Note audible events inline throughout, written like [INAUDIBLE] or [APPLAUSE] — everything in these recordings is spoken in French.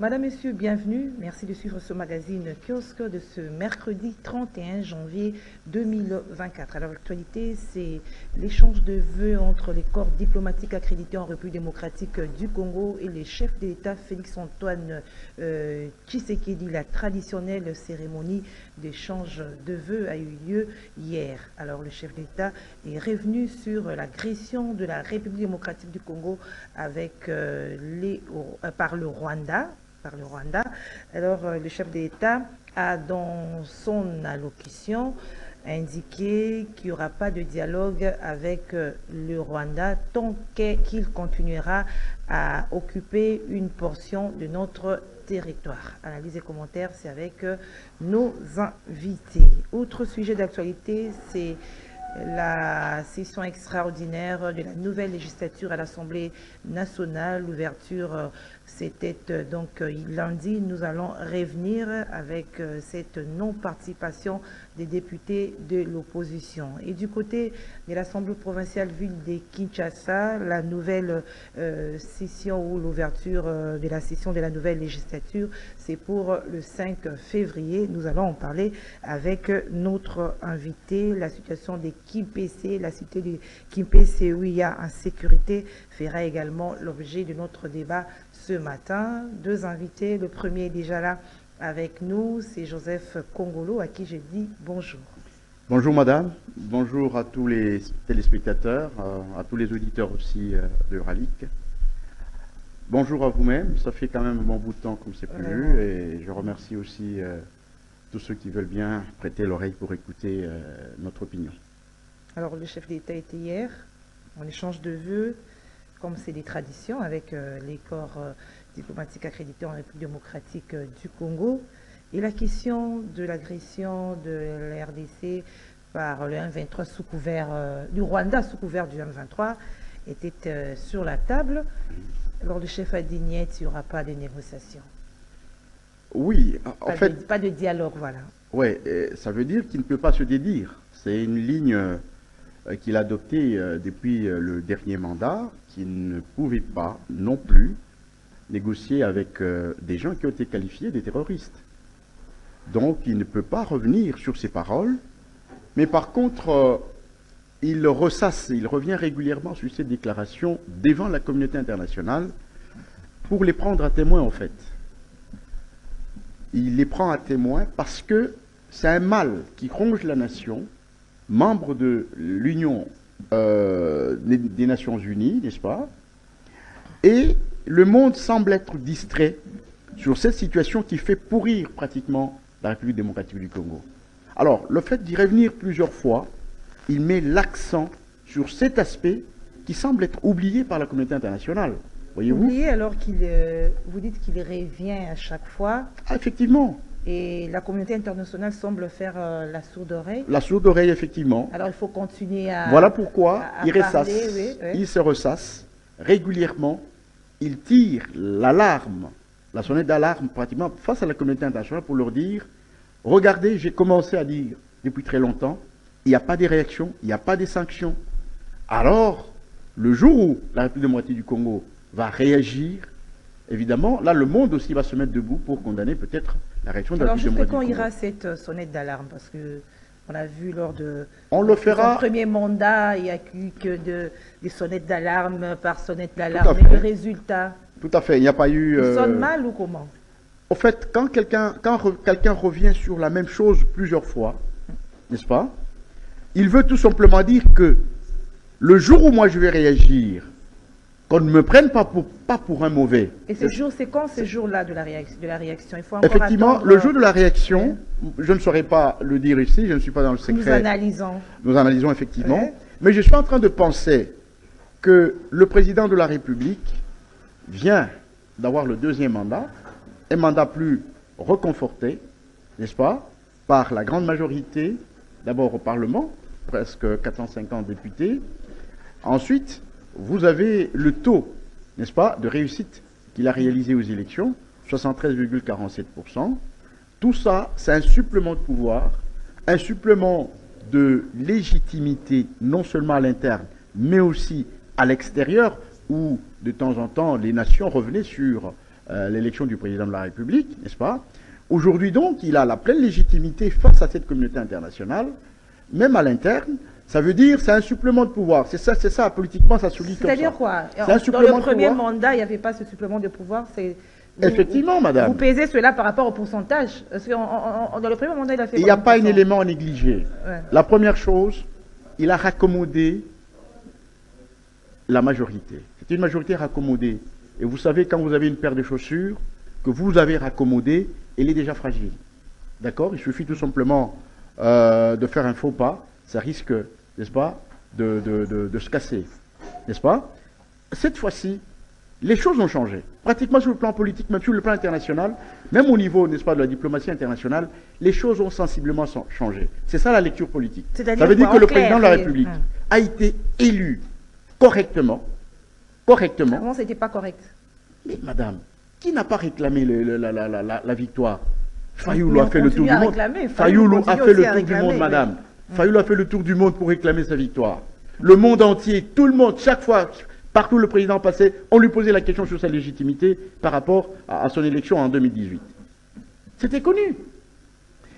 Madame, Monsieur, bienvenue. Merci de suivre ce magazine kiosque de ce mercredi 31 janvier 2024. Alors, l'actualité, c'est l'échange de vœux entre les corps diplomatiques accrédités en République démocratique du Congo et les chefs d'État Félix-Antoine euh, Tshisekedi. La traditionnelle cérémonie d'échange de vœux a eu lieu hier. Alors, le chef d'État est revenu sur l'agression de la République démocratique du Congo euh, euh, par le Rwanda par le Rwanda. Alors, euh, le chef d'État a, dans son allocution, indiqué qu'il n'y aura pas de dialogue avec euh, le Rwanda tant qu'il continuera à occuper une portion de notre territoire. Analyse et commentaires, c'est avec euh, nos invités. Autre sujet d'actualité, c'est la session extraordinaire de la nouvelle législature à l'Assemblée nationale. L'ouverture c'était euh, donc euh, lundi, nous allons revenir avec euh, cette non-participation des députés de l'opposition. Et du côté de l'Assemblée provinciale ville de Kinshasa, la nouvelle session ou l'ouverture de la session de la nouvelle législature, c'est pour le 5 février. Nous allons en parler avec notre invité. La situation des Kimpese, la cité de Kimpese où il y a insécurité, fera également l'objet de notre débat ce matin. Deux invités. Le premier est déjà là avec nous, c'est Joseph Congolo, à qui je dis bonjour. Bonjour madame, bonjour à tous les téléspectateurs, à, tous les auditeurs aussi euh, de Ralik. Bonjour à vous-même, ça fait quand même un bon bout de temps qu'on ne s'est plus et je remercie aussi euh, tous ceux qui veulent bien prêter l'oreille pour écouter euh, notre opinion. Alors le chef d'État était hier, en échange de vœux, comme c'est des traditions avec euh, les corps euh, diplomatiques accrédités en République démocratique euh, du Congo. Et la question de l'agression de la RDC par le M23 sous couvert, du Rwanda sous couvert du M23 était sur la table. Alors le chef a dit il n'y aura pas de négociation. Oui, en pas fait... De, pas de dialogue, voilà. Oui, ça veut dire qu'il ne peut pas se dédire. C'est une ligne qu'il a adoptée depuis le dernier mandat qui ne pouvait pas non plus négocier avec euh, des gens qui ont été qualifiés des terroristes. Donc il ne peut pas revenir sur ses paroles, mais par contre, euh, il ressasse, il revient régulièrement sur ses déclarations devant la communauté internationale pour les prendre à témoin en fait. Il les prend à témoin parce que c'est un mal qui ronge la nation, membre de l'Union euh, des Nations Unies, n'est-ce pas? Et le monde semble être distrait sur cette situation qui fait pourrir pratiquement la République démocratique du Congo. Alors, le fait d'y revenir plusieurs fois, il met l'accent sur cet aspect qui semble être oublié par la communauté internationale. Voyez-vous? Oublié alors qu'il, euh, vous dites qu'il revient à chaque fois. Ah, effectivement. Et la communauté internationale semble faire euh, la sourde oreille. La sourde oreille, effectivement. Alors il faut continuer à. Voilà pourquoi il ressasse. Il se ressasse régulièrement. Il tire l'alarme, la sonnette d'alarme pratiquement face à la communauté internationale pour leur dire regardez, j'ai commencé à dire depuis très longtemps, il n'y a pas de réaction, il n'y a pas de sanctions. Alors, le jour où la République démocratique du Congo va réagir, évidemment, là, le monde aussi va se mettre debout pour condamner peut-être la réaction de la Alors, jusqu'à quand ira cette euh, sonnette d'alarme? Parce que on a vu lors de on le fera. son premier mandat, il n'y a eu que de, des sonnettes d'alarme par sonnette d'alarme. Et le résultat Tout à fait, il n'y a pas eu... Sonne mal ou comment? Au fait, quand quelqu'un quelqu'un revient sur la même chose plusieurs fois, n'est-ce pas? Il veut tout simplement dire que le jour où moi je vais réagir, qu'on ne me prenne pas pour, pas pour un mauvais. Et ce jour, c'est quand ce jour-là de, la réaction, de la réaction? Il faut encore Effectivement, le jour de la réaction, je ne saurais pas le dire ici, je ne suis pas dans le secret. Nous analysons. Nous analysons effectivement. Mais je suis en train de penser que le président de la République vient d'avoir le deuxième mandat, un mandat plus reconforté, n'est-ce pas, par la grande majorité, d'abord au Parlement, presque 450 députés, ensuite vous avez le taux, n'est-ce pas, de réussite qu'il a réalisé aux élections, 73,47%. Tout ça, c'est un supplément de pouvoir, un supplément de légitimité, non seulement à l'interne, mais aussi à l'extérieur, où de temps en temps les nations revenaient sur euh, l'élection du président de la République, n'est-ce pas? Aujourd'hui donc, il a la pleine légitimité face à cette communauté internationale, même à l'interne. Ça veut dire, c'est un supplément de pouvoir. C'est ça, c'est ça, politiquement, ça souligne comme ça. C'est-à-dire quoi Dans le premier mandat, il n'y avait pas ce supplément de pouvoir. c'est- vous- Effectivement, madame. Vous pesez cela par rapport au pourcentage. Parce dans le premier mandat, il a fait. Il n'y a pas un élément à négliger. Ouais. La première chose, il a raccommodé la majorité. C'est une majorité raccommodée. Et vous savez, quand vous avez une paire de chaussures que vous avez raccommodée, elle est déjà fragile. D'accord? Il suffit tout simplement euh, de faire un faux pas. Ça risque, n'est-ce pas, de, de- de- de se casser. N'est-ce pas? Cette fois-ci, les choses ont changé. Pratiquement sur le plan politique, même sur le plan international, même au niveau, n'est-ce pas, de la diplomatie internationale, les choses ont sensiblement changé. C'est ça la lecture politique. Ça veut dire que le clair, président de la République Hum. a été élu correctement, correctement. Comment c'était pas correct Mais madame, qui n'a pas réclamé le- le- la, la- la- la- la victoire? Fayoulou a fait le tour du monde. Fayoulou a fait le tour du monde, madame. Fayoulou a fait le tour du monde pour réclamer sa victoire. Le monde entier, tout le monde, chaque fois, partout où le président passait, on lui posait la question sur sa légitimité par rapport à, à son élection en 2018. C'était connu.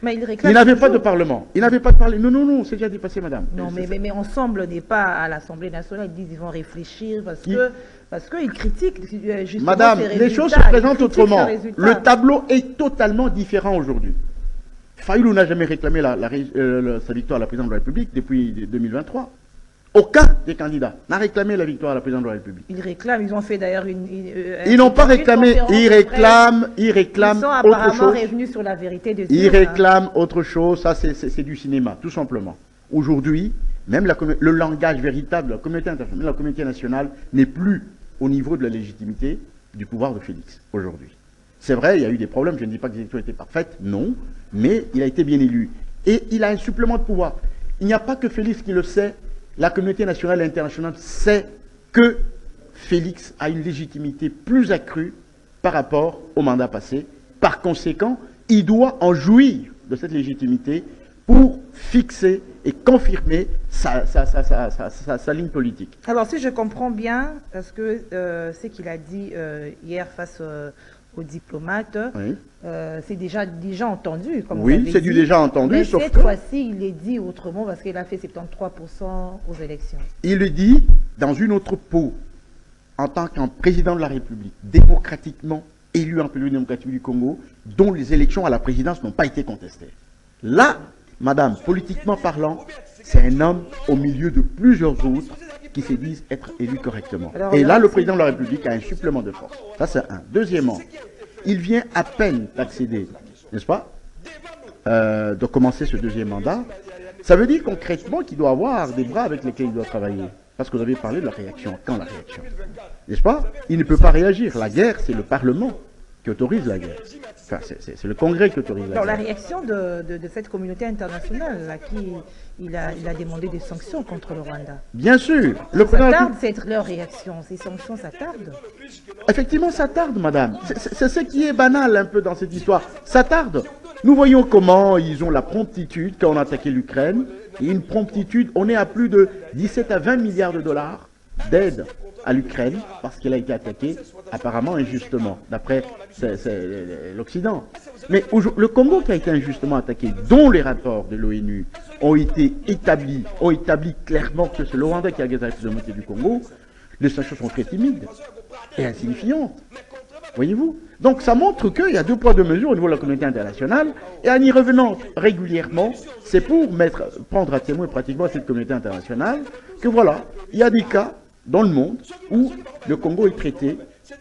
Mais il n'avait pas de parlement. Il n'avait pas de parlement. Non, non, non, c'est déjà dépassé, madame. Non, mais, mais, mais ensemble n'est pas à l'Assemblée nationale. Ils disent qu'ils vont réfléchir parce Qui que parce qu'ils critiquent euh, justement Madame, les choses se présentent autrement. Le tableau est totalement différent aujourd'hui. Fayoulou n'a jamais réclamé la- la ré- euh, sa victoire à la présidence de la République depuis 2023. Aucun des candidats n'a réclamé la victoire à la présidence de la République. Ils réclament. Ils ont fait d'ailleurs une. une- euh, Ils n'ont pas réclamé, ils réclament, ils Ils réclament sont autre apparemment chose. revenus sur la vérité de Ils hein. réclament autre chose, ça c'est- du cinéma, tout simplement. Aujourd'hui, même la le langage véritable de la communauté internationale, de la communauté nationale n'est plus au niveau de la légitimité du pouvoir de Félix aujourd'hui. C'est vrai, il y a eu des problèmes, je ne dis pas que les élections étaient parfaites, non, mais il a été bien élu. Et il a un supplément de pouvoir. Il n'y a pas que Félix qui le sait, la communauté nationale et internationale sait que Félix a une légitimité plus accrue par rapport au mandat passé. Par conséquent, il doit en jouir de cette légitimité pour fixer et confirmer sa, ligne politique. Alors, si je comprends bien, parce que euh, ce qu'il a dit euh, hier face euh, aux diplomates, Oui, euh, c'est déjà, déjà entendu. Comme Oui, c'est déjà entendu, Mais sauf cette que- fois-ci, il est dit autrement parce qu'il a fait 73% aux élections. il le dit dans une autre peau, en tant qu'un président de la République, démocratiquement élu en République démocratique du Congo, dont les élections à la présidence n'ont pas été contestées. Là, madame, politiquement parlant, c'est un homme au milieu de plusieurs autres qui se disent être élus correctement. Alors, Et là, le président de la République a un supplément de force. Ça, c'est un. Deuxièmement, il vient à peine d'accéder, n'est-ce pas, euh, de commencer ce deuxième mandat. Ça veut dire concrètement qu'il doit avoir des bras avec lesquels il doit travailler. Parce que vous avez parlé de la réaction. Quand la réaction? N'est-ce pas? Il ne peut pas réagir. La guerre, c'est le Parlement qui autorise la guerre. Enfin, c'est- le Congrès qui autorise la Alors, la guerre. réaction de, de- de cette communauté internationale, à qui il a, il a demandé des sanctions contre le Rwanda. Bien sûr, le Ça président tarde, c'est leur réaction. Ces sanctions, ça tarde. Effectivement, ça tarde, madame. C'est- ce qui est banal un peu dans cette histoire. Ça tarde. Nous voyons comment ils ont la promptitude quand on a attaqué l'Ukraine. Et une promptitude, on est à plus de 17 à 20 milliards de dollars d'aide à l'Ukraine parce qu'elle a été attaquée apparemment injustement, d'après l'Occident. Mais le Congo qui a été injustement attaqué, dont les rapports de l'ONU ont été établis, ont établi clairement que c'est le Rwanda qui a gagné la moitié du Congo, les sanctions sont très timides et insignifiantes. Voyez-vous? Donc ça montre qu'il y a deux poids, deux mesures au niveau de la communauté internationale. Et en y revenant régulièrement, c'est pour mettre, prendre à témoin pratiquement cette communauté internationale que voilà, il y a des cas dans le monde où le Congo est traité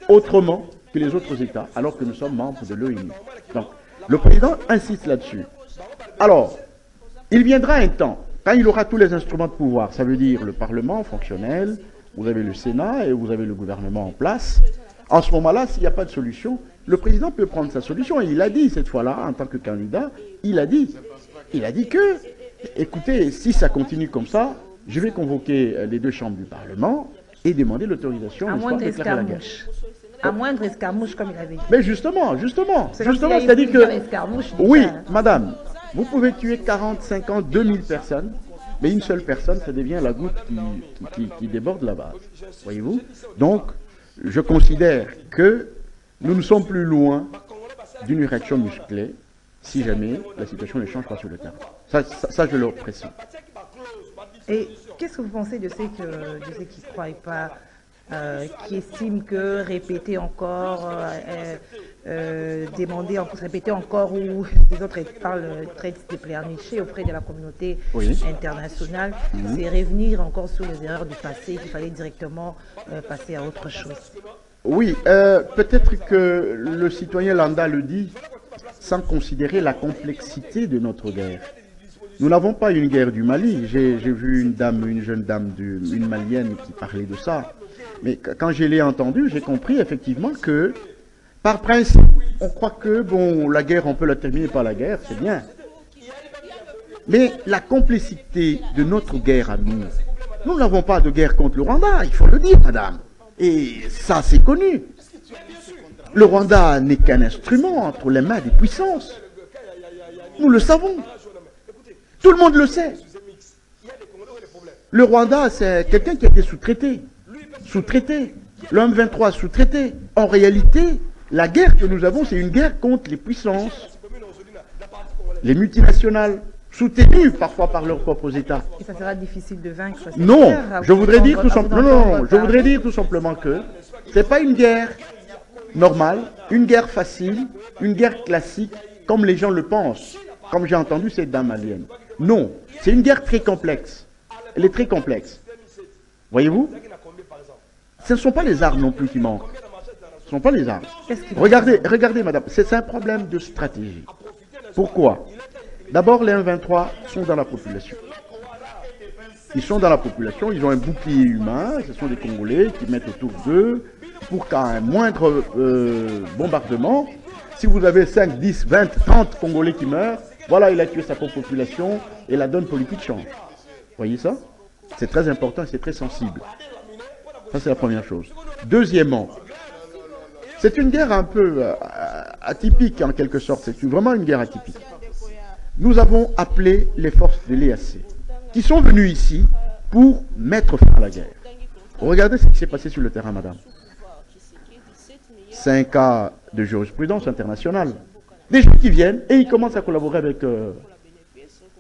autrement que les autres États, alors que nous sommes membres de l'ONU. Donc le président insiste là-dessus. Alors, il viendra un temps, quand il aura tous les instruments de pouvoir, ça veut dire le Parlement fonctionnel, vous avez le Sénat et vous avez le gouvernement en place. En ce moment-là, s'il n'y a pas de solution, le président peut prendre sa solution. Et il a dit cette fois-là, en tant que candidat, il a dit, il a dit que, écoutez, si ça continue comme ça, je vais convoquer euh, les deux chambres du Parlement et demander l'autorisation À moindre escarmouche. À moindre escarmouche, comme il avait dit. Mais justement, justement, justement, c'est-à-dire que... Oui, madame, vous pouvez tuer 40, 50, 2000 personnes, mais une seule personne, ça devient la goutte qui, qui- qui- qui déborde la base. Voyez-vous? Donc, je considère que nous ne sommes plus loin d'une réaction musclée si jamais la situation ne change pas sur le terrain. Ça, ça, je le précise. Et qu'est-ce que vous pensez de ceux, que, de ceux qui ne croient pas, euh, qui estiment que répéter encore, euh, euh, demander, répéter encore, ou [LAUGHS] les autres parlent, de pleurnicher auprès de la communauté internationale, mhm. c'est revenir encore sur les erreurs du passé, qu'il fallait directement passer à autre chose Oui, peut-être que le citoyen Landa le dit sans considérer la complexité de notre guerre. Nous n'avons pas une guerre du Mali. J'ai vu une dame, une jeune dame, une malienne qui parlait de ça. Mais quand je l'ai entendu, j'ai compris effectivement que, par principe, on croit que, bon, la guerre, on peut la terminer par la guerre, c'est bien. Mais la complexité de notre guerre à nous, nous n'avons pas de guerre contre le Rwanda, il faut le dire, madame. Et ça, c'est connu. Le Rwanda n'est qu'un instrument entre les mains des puissances. Nous le savons. Tout le monde le sait. Le Rwanda, c'est quelqu'un qui a été sous-traité. Sous-traité. Le M23 sous-traité. En réalité, la guerre que nous avons, c'est une guerre contre les puissances. Les multinationales, soutenues parfois par leurs propres États. Et ça sera difficile de vaincre. Non, je voudrais dire tout simplement, non, je voudrais dire tout simplement que ce n'est pas une guerre normale, une guerre facile, une guerre classique, comme les gens le pensent, comme j'ai entendu cette dame malienne. Non, c'est une guerre très complexe. Elle est très complexe. Voyez-vous? Ce ne sont pas les armes non plus qui manquent. Ce ne sont pas les armes. Regardez, regardez, madame, c'est un problème de stratégie. Pourquoi? D'abord, les 1-23 sont dans la population. Ils sont dans la population, ils ont un bouclier humain, ce sont des Congolais qui mettent autour d'eux pour qu'à un moindre euh, bombardement, si vous avez 5, 10, 20, 30 Congolais qui meurent, voilà, il a tué sa propre population et la donne politique change. Voyez ça? C'est très important et c'est très sensible. Ça, c'est la première chose. Deuxièmement, c'est une guerre un peu euh, atypique en quelque sorte. C'est vraiment une guerre atypique. Nous avons appelé les forces de l'EAC, qui sont venues ici pour mettre fin à la guerre. Regardez ce qui s'est passé sur le terrain, madame. C'est un cas de jurisprudence internationale. Des gens qui viennent et ils commencent à collaborer avec, euh,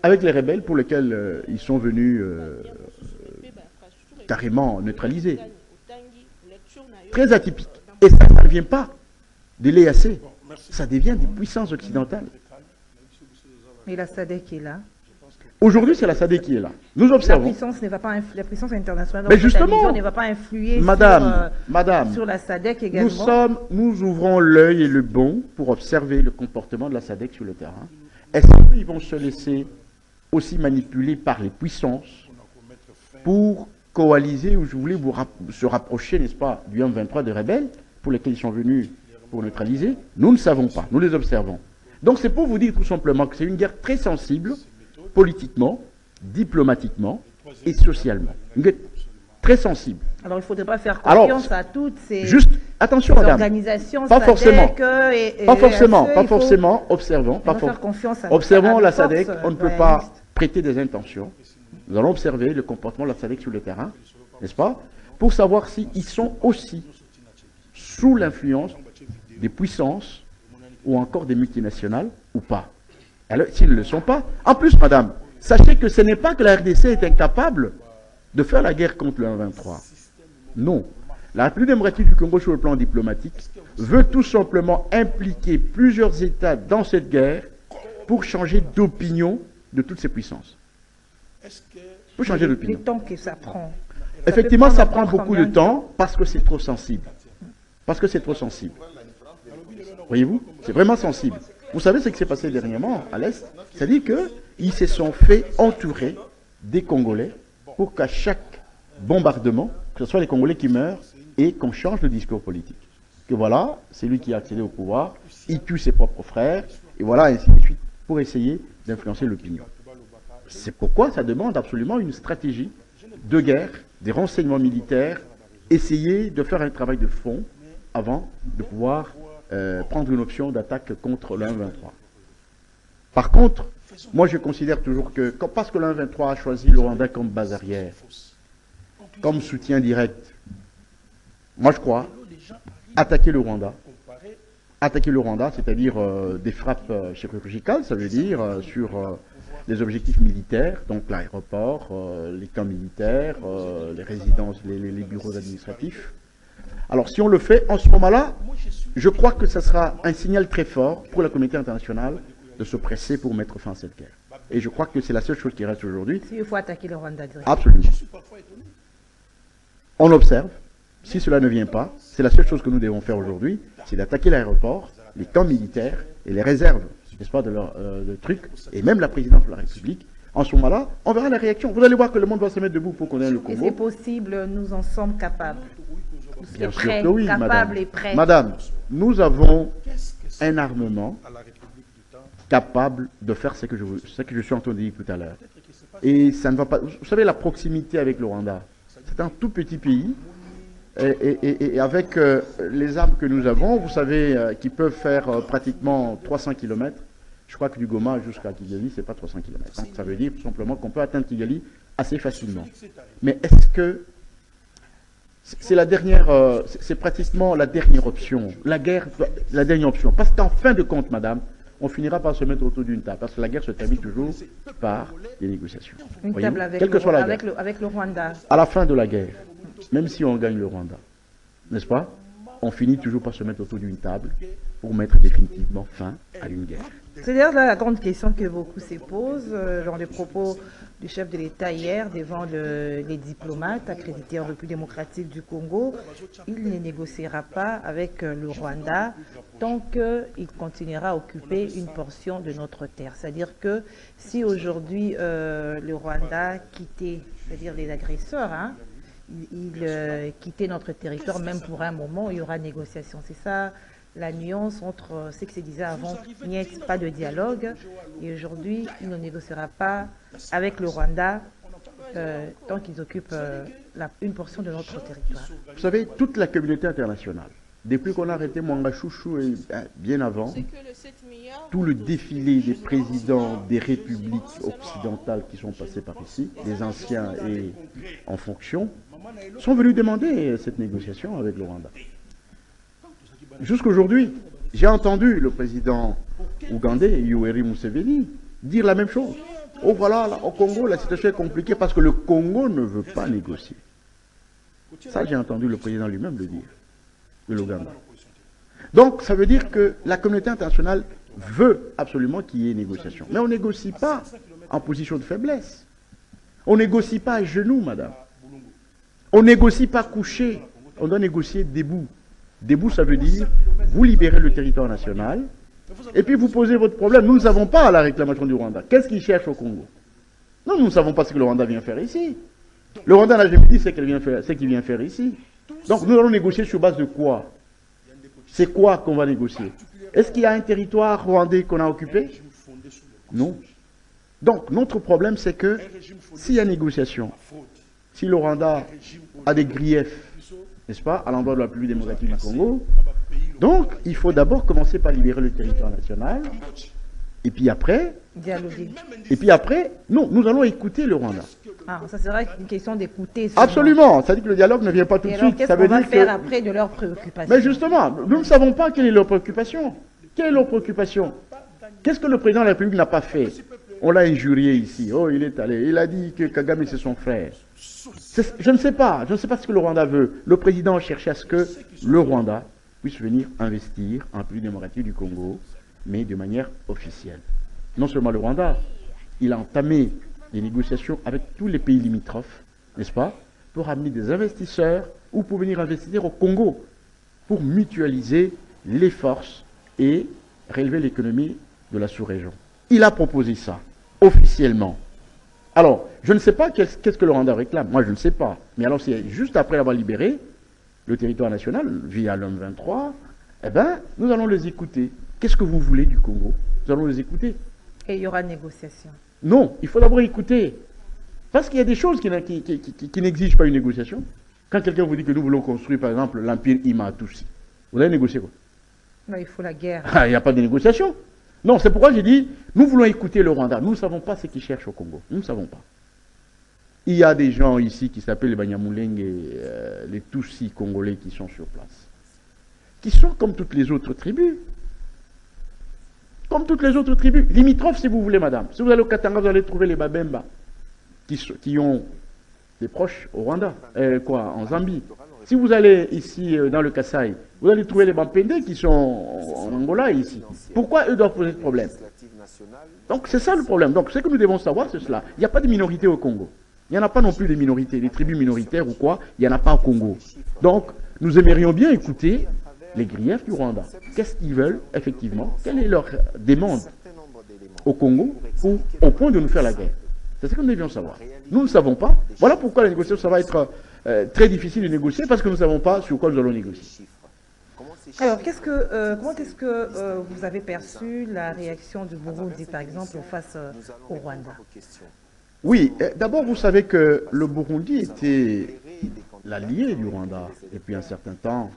avec les rebelles pour lesquels euh, ils sont venus euh, carrément neutraliser. Très atypique. Et ça, ne vient pas de l'EAC. Ça devient des puissances occidentales. Mais la SADC est là. Aujourd'hui, c'est la SADC qui est là. Nous observons. La puissance, ne va pas la puissance internationale Mais justement, ne va pas influer madame, sur, euh, madame, sur la SADC également. Nous, sommes, nous ouvrons l'œil et le bon pour observer le comportement de la SADC sur le terrain. Est-ce qu'ils vont se laisser aussi manipuler par les puissances pour coaliser ou je voulais vous se rapprocher, n'est-ce pas, du M23 de rebelles pour lesquels ils sont venus pour neutraliser? Nous ne savons pas, nous les observons. Donc c'est pour vous dire tout simplement que c'est une guerre très sensible politiquement, diplomatiquement et socialement. très sensible. Alors il ne faudrait pas faire confiance à toutes ces, juste, attention, organisations. Pas forcément. pas forcément, pas forcément. Observons. Pas faire confiance à Observons la SADC. On ne peut pas prêter des intentions. Nous allons observer le comportement de la SADC sur le terrain, n'est-ce pas Pour savoir s'ils sont aussi sous l'influence des puissances ou encore des multinationales ou pas. Alors, s'ils ne le sont pas, en plus, madame, sachez que ce n'est pas que la RDC est incapable de faire la guerre contre le 1-23. Non. La République démocratique du Congo, sur le plan diplomatique, veut tout simplement impliquer plusieurs États dans cette guerre pour changer d'opinion de toutes ces puissances. Pour changer d'opinion. Le temps que ça prend. Effectivement, ça prend beaucoup de temps parce que c'est trop sensible. Parce que c'est trop sensible. Voyez-vous C'est vraiment sensible. Vous savez ce qui s'est passé dernièrement à l'Est? C'est-à-dire qu'ils se sont fait entourer des Congolais pour qu'à chaque bombardement, que ce soit les Congolais qui meurent, et qu'on change le discours politique. Que voilà, c'est lui qui a accédé au pouvoir, il tue ses propres frères, et voilà, ainsi de suite, pour essayer d'influencer l'opinion. C'est pourquoi ça demande absolument une stratégie de guerre, des renseignements militaires, essayer de faire un travail de fond avant de pouvoir euh, prendre une option d'attaque contre le 1-23. Par contre, moi je considère toujours que, parce que le 1-23 a choisi le Rwanda comme base arrière, comme soutien direct, moi je crois, attaquer le Rwanda, attaquer le Rwanda, c'est-à-dire euh, des frappes euh, chirurgicales, ça veut dire sur des objectifs militaires, donc l'aéroport, les camps militaires, les résidences, les, les bureaux administratifs. Alors si on le fait, en ce moment-là, je crois que ce sera un signal très fort pour la communauté internationale de se presser pour mettre fin à cette guerre. Et je crois que c'est la seule chose qui reste aujourd'hui. Il faut attaquer le Rwanda directement. Absolument. On observe. Si cela ne vient pas, c'est la seule chose que nous devons faire aujourd'hui, c'est d'attaquer l'aéroport, les camps militaires et les réserves, n'est-ce pas, de leurs euh, trucs, et même la présidence de la République. En ce moment-là, on verra la réaction. Vous allez voir que le monde va se mettre debout pour qu'on ait le Congo. C'est possible, nous en sommes capables? Bien sûr que oui, madame. Madame, nous avons un armement capable de faire ce que je, ce que je suis en train de dire tout à l'heure. Et ça ne va pas... Vous savez, la proximité avec le Rwanda, c'est un tout petit pays. Et, avec euh, les armes que nous avons, vous savez, euh, qui peuvent faire euh, pratiquement 300 km, je crois que du Goma jusqu'à Kigali, c'est pas 300 km. Donc ça veut dire tout simplement qu'on peut atteindre Kigali assez facilement. Mais est-ce que c'est la dernière, c'est pratiquement la dernière option, la guerre, la dernière option. Parce qu'en fin de compte, madame, on finira par se mettre autour d'une table, parce que la guerre se termine toujours par des négociations. Une table avec, le, avec, avec le Rwanda. À la fin de la guerre, même si on gagne le Rwanda, n'est-ce pas On finit toujours par se mettre autour d'une table pour mettre définitivement fin à une guerre. C'est d'ailleurs la grande question que beaucoup se posent euh, dans les propos du chef de l'État hier devant les diplomates accrédités en République démocratique du Congo. Il ne négociera pas avec euh, le Rwanda tant qu'il continuera à occuper une portion de notre terre. C'est-à-dire que si aujourd'hui euh, le Rwanda quittait, c'est-à-dire les agresseurs, hein, il, euh, quittait notre territoire, même pour un moment, il y aura négociation. C'est ça? La nuance entre euh, ce que se disait avant, il n'y a pas de dialogue, et aujourd'hui, il ne négociera pas avec le Rwanda euh, tant qu'ils occupent une portion de notre territoire. Vous savez, toute la communauté internationale, depuis qu'on a arrêté Mwanga Chouchou et bien avant, tout le défilé des présidents des républiques occidentales qui sont passés par ici, les anciens et en fonction, sont venus demander cette négociation avec le Rwanda. Jusqu'aujourd'hui, j'ai entendu le président ougandais, Yoweri Museveni, dire la même chose. Oh voilà, au Congo, la situation est compliquée parce que le Congo ne veut pas négocier. Ça, j'ai entendu le président lui-même le dire, de l'Ouganda. Donc, ça veut dire que la communauté internationale veut absolument qu'il y ait négociation. Mais on ne négocie pas en position de faiblesse. On ne négocie pas à genoux, madame. On négocie pas couché, on doit négocier debout. Debout, ça veut dire, vous libérez le territoire national, et puis vous posez votre problème. Nous ne savons pas la réclamation du Rwanda. Qu'est-ce qu'il cherche au Congo? Non, nous ne savons pas ce que le Rwanda vient faire ici. Le Rwanda n'a jamais dit ce qu'il vient, vient faire ici. Donc nous allons négocier sur base de quoi? C'est quoi qu'on va négocier? Est-ce qu'il y a un territoire rwandais qu'on a occupé? Non. Donc notre problème, c'est que s'il y a négociation, si le Rwanda a des griefs, n'est-ce pas, à l'endroit de la République démocratique du Congo, donc il faut d'abord commencer par libérer le territoire national, et puis après, dialoguer. Et puis après, non, nous allons écouter le Rwanda. Ah, ça serait une question d'écouter. Absolument, ça dit que le dialogue ne vient pas tout de suite. Qu'est-ce qu'on va faire après de leurs préoccupations? Mais justement, nous ne savons pas quelle est leur préoccupation. Quelle est leur préoccupation? Qu'est-ce que le président de la République n'a pas fait? On l'a injurié ici. Oh, il est allé. Il a dit que Kagame, c'est son frère. Je ne sais pas. Je ne sais pas ce que le Rwanda veut. Le président cherchait à ce que le Rwanda puisse venir investir en plus démocratique du Congo, mais de manière officielle. Non seulement le Rwanda, il a entamé des négociations avec tous les pays limitrophes, n'est-ce pas, pour amener des investisseurs ou pour venir investir au Congo, pour mutualiser les forces et relever l'économie de la sous-région. Il a proposé ça, officiellement. Alors, je ne sais pas qu'est-ce que le Rwanda réclame. Moi, je ne sais pas. Mais alors, c'est juste après avoir libéré le territoire national via l'homme 23, eh bien, nous allons les écouter. Qu'est-ce que vous voulez du Congo? Nous allons les écouter. Et il y aura négociation. Non, il faut d'abord écouter. Parce qu'il y a des choses qui, n'exigent pas une négociation. Quand quelqu'un vous dit que nous voulons construire, par exemple, l'empire Ima vous allez négocier quoi? Non, il faut la guerre. Ah, il n'y a pas de négociation. Non, c'est pourquoi j'ai dit, nous voulons écouter le Rwanda. Nous ne savons pas ce qu'ils cherchent au Congo. Nous ne savons pas. Il y a des gens ici qui s'appellent les Banyamuleng et euh, les Tutsis congolais qui sont sur place, qui sont comme toutes les autres tribus. Comme toutes les autres tribus. Limitrophes, si vous voulez, madame. Si vous allez au Katanga, vous allez trouver les Babemba, qui, qui ont des proches au Rwanda, euh, quoi, en Zambie. Si vous allez ici euh, dans le Kassai, vous allez trouver les Bampende qui sont en Angola et ici. Pourquoi eux doivent poser ce problème Donc c'est ça le problème. Donc ce que nous devons savoir, c'est cela. Il n'y a pas de minorité au Congo. Il n'y en a pas non plus de minorités, des tribus minoritaires ou quoi. Il n'y en a pas au Congo. Donc nous aimerions bien écouter les griefs du Rwanda. Qu'est-ce qu'ils veulent effectivement? Quelle est leur demande au Congo pour, au point de nous faire la guerre? C'est ce que nous devions savoir. Nous ne savons pas. Voilà pourquoi la négociation, ça va être euh, très difficile de négocier, parce que nous ne savons pas sur quoi nous allons négocier. Alors, qu'est-ce que, euh, comment est-ce que euh, vous avez perçu la réaction du Burundi, par exemple, face au Rwanda? Oui, d'abord, vous savez que le Burundi était l'allié du Rwanda depuis un certain temps.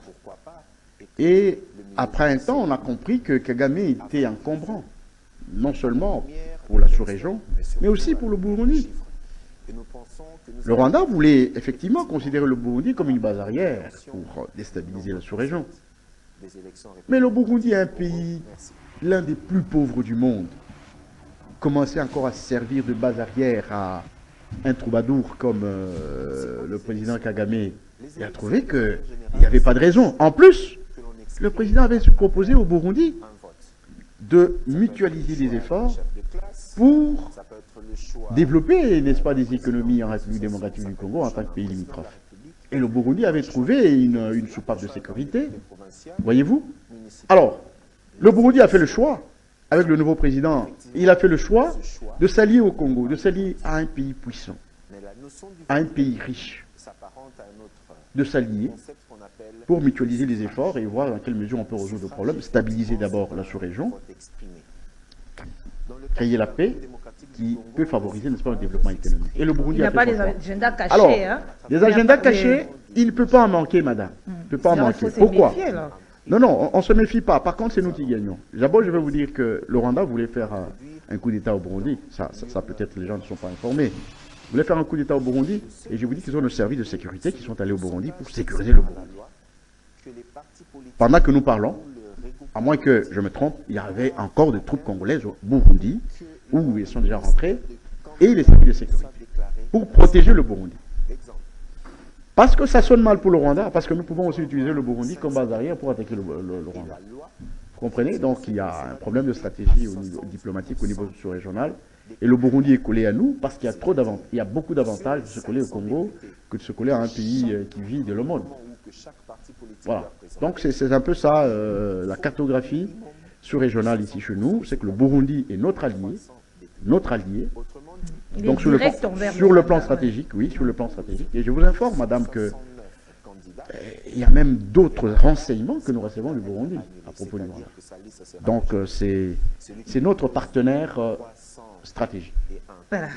Et après un temps, on a compris que Kagame était encombrant, non seulement pour la sous-région, mais aussi pour le Burundi. Le Rwanda voulait effectivement considérer le Burundi comme une base arrière pour déstabiliser la sous-région. Mais le Burundi est un pays, l'un des plus pauvres du monde. Commencer encore à servir de base arrière à un troubadour comme euh, le président Kagame, il a trouvé qu'il n'y avait pas de raison. En plus, le président avait proposé au Burundi de mutualiser les efforts pour développer, n'est-ce pas, des économies en République démocratique du Congo en tant que pays limitrophe. Et le Burundi avait trouvé une, une soupape de sécurité, voyez-vous? Alors, le Burundi a fait le choix, avec le nouveau président, il a fait le choix de s'allier au Congo, de s'allier à un pays puissant, à un pays riche, de s'allier pour mutualiser les efforts et voir dans quelle mesure on peut résoudre le problème, stabiliser d'abord la sous-région, créer la paix qui peut favoriser, n'est-ce pas, le développement économique. Et le Burundi il n'y a, pas les agendas cachés. Alors, hein. les agendas cachés, il ne peut pas en manquer, madame. Il ne peut pas en manquer. Pourquoi Non, non, on ne se méfie pas. Par contre, c'est nous qui gagnons. D'abord, je vais vous dire que le Rwanda voulait faire un, coup d'État au Burundi. Ça, ça, peut-être les gens ne sont pas informés. Vous voulez faire un coup d'État au Burundi? Et je vous dis qu'ils ont nos services de sécurité qui sont allés au Burundi pour sécuriser le Burundi. Pendant que nous parlons, à moins que je me trompe, il y avait encore des troupes congolaises au Burundi où ils sont déjà rentrés, et les services de pour protéger le Burundi. Parce que ça sonne mal pour le Rwanda, parce que nous pouvons aussi utiliser le Burundi comme base arrière pour attaquer le, Rwanda. Vous comprenez? Donc il y a un problème de stratégie au niveau diplomatique, au niveau sous-régional, et le Burundi est collé à nous parce qu'il y a trop beaucoup d'avantages de se coller au Congo que de se coller à un pays euh, qui vit de monde. Voilà. Donc c'est un peu ça, euh, la cartographie sous-régionale ici chez nous, c'est que le Burundi est notre allié, notre allié. Donc sur le, sur le plan stratégique, oui, sur le plan stratégique. Et je vous informe, madame, que eh, il y a même d'autres renseignements que nous recevons du Burundi à propos du Rwanda. Donc euh, c'est notre partenaire euh, stratégique. Voilà.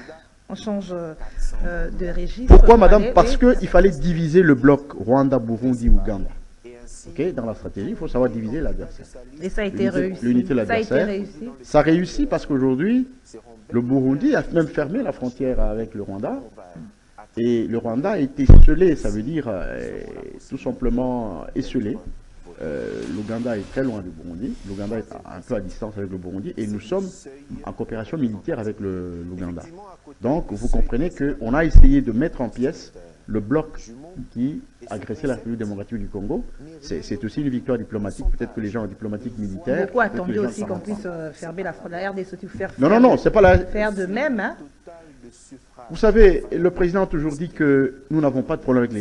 On change euh, de registre. Pourquoi, madame? Parce qu'il fallait diviser le bloc Rwanda-Burundi-Ouganda. Dans la stratégie, il faut savoir diviser l'adversaire. Et ça a été réussi. L'unité de l'adversaire. Ça a réussi parce qu'aujourd'hui, le Burundi a même fermé la frontière avec le Rwanda. Et le Rwanda a été esselé, ça veut dire euh, tout simplement esselé. Euh, L'Ouganda est très loin du Burundi. L'Ouganda est un peu à distance avec le Burundi. Et nous sommes en coopération militaire avec l'Ouganda. Donc, vous comprenez qu'on a essayé de mettre en pièces le bloc qui agressait la République démocratique du Congo. C'est aussi une victoire diplomatique. Peut-être que les gens diplomatiques militaires. Pourquoi attendu aussi qu'on puisse euh, fermer la, la RDC faire Non, non, non, c'est pas la. Faire de même, hein Vous savez, le président a toujours dit que nous n'avons pas de problème avec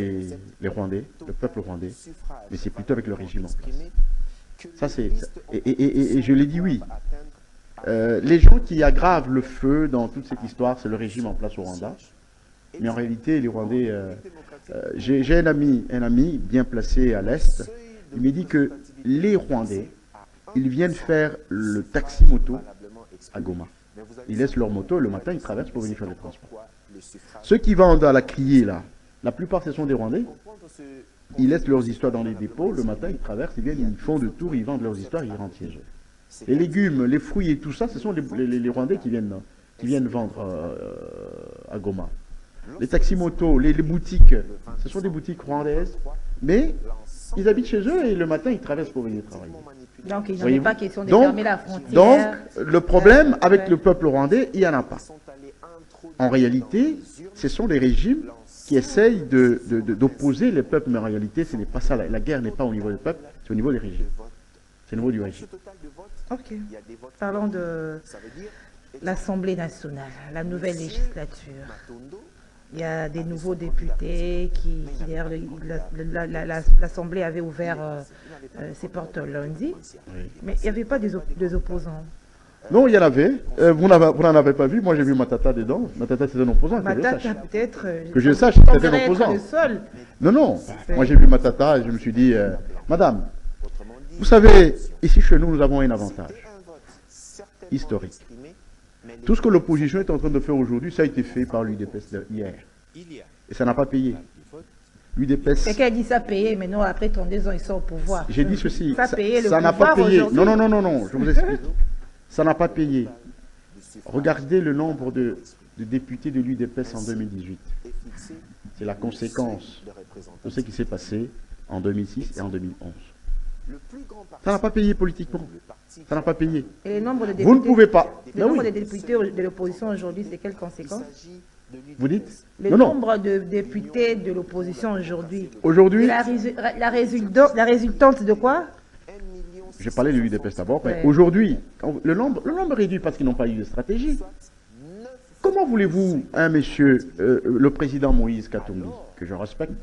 les, Rwandais, le peuple rwandais, mais c'est plutôt avec le régime en place. Ça, c'est. Et, je l'ai dit oui. Euh, les gens qui aggravent le feu dans toute cette histoire, c'est le régime en place au Rwanda. Mais en réalité, les Rwandais... Euh, euh, j'ai un ami, un ami bien placé à l'Est, il me dit que les Rwandais, ils viennent faire le taxi-moto à Goma. Ils laissent leur moto, le matin, ils traversent pour venir faire le transport. Ceux qui vendent à la criée, là, la plupart, ce sont des Rwandais. Ils laissent leurs histoires dans les dépôts, le matin, ils traversent, ils viennent, ils font de tour, ils vendent leurs histoires, ils rentrent chez eux. Les légumes, les fruits et tout ça, ce sont les, Rwandais qui viennent, qui viennent vendre euh, à Goma. Les taxis motos, les, boutiques, ce sont des boutiques rwandaises, mais Ils habitent chez eux et le matin, ils traversent pour venir travailler. Donc, il est Voyez-vous pas question de Donc- fermer la frontière. Donc, le problème avec Ouais. le peuple rwandais, il n'y en a pas. En réalité, ce sont les régimes qui essayent de- de- de- d'opposer les peuples, mais en réalité, ce n'est pas ça. La, la guerre n'est pas au niveau des peuples, c'est au niveau des régimes. C'est au niveau du régime. Ok. Parlons de l'Assemblée nationale, la nouvelle législature. Il y a des nouveaux députés qui, qui la- la- l'Assemblée avait ouvert euh, euh, ses portes lundi, Oui. mais il n'y avait pas des, op- des opposants. Non, il y en avait. Euh, vous n'en avez pas vu. Moi, j'ai vu Matata dedans. Matata, c'est un opposant. Matata, peut-être. Que je sache, devrait un opposant. le seul. Non, non. Moi, j'ai vu Matata et je me suis dit, Madame, vous savez, ici chez nous, nous avons un avantage historique. Tout ce que l'opposition est en train de faire aujourd'hui, ça a été fait par l'UDPS hier. Et ça n'a pas payé. L'UDPS, Quelqu'un a dit ça payé, mais non, après 32 ans, ils sont au pouvoir. j'ai dit ceci, Ça ça payé le ça n'a pas payé. Non, non, non, non, non, je vous explique. Ça n'a pas payé. Regardez le nombre de, de députés de l'UDPS en 2018. C'est la conséquence de ce qui s'est passé en 2006 et en 2011. Ça n'a pas payé politiquement. Ça n'a pas payé. Et le nombre de députés, Vous ne pouvez pas. le Ben nombre oui. de députés de l'opposition aujourd'hui, c'est quelles conséquences Vous dites Le Non, non. nombre de députés de l'opposition aujourd'hui. Aujourd'hui, La, résu- la, résulta- la résultante de quoi j'ai parlé de l'UDPS d'abord, mais Ouais. aujourd'hui, le nombre, le nombre réduit parce qu'ils n'ont pas eu de stratégie. Comment voulez-vous, un monsieur, euh, le président Moïse Katumbi, que je respecte,